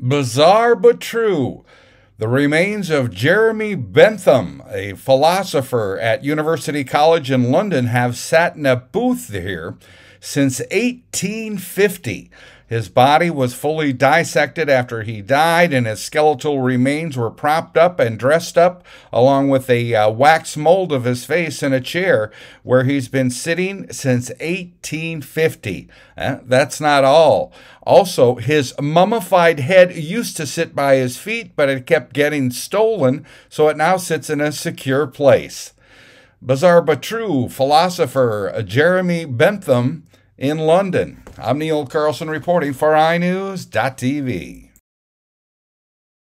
Bizarre but true. The remains of Jeremy Bentham, a philosopher at University College in London, have sat in a booth here since 1850. His body was fully dissected after he died, and his skeletal remains were propped up and dressed up, along with a uh, wax mold of his face in a chair where he's been sitting since 1850. Uh, that's not all. Also, his mummified head used to sit by his feet, but it kept getting stolen, so it now sits in a secure place. Bizarre but true philosopher Jeremy Bentham in London. I'm Neil Carlson reporting for iNewZ.TV.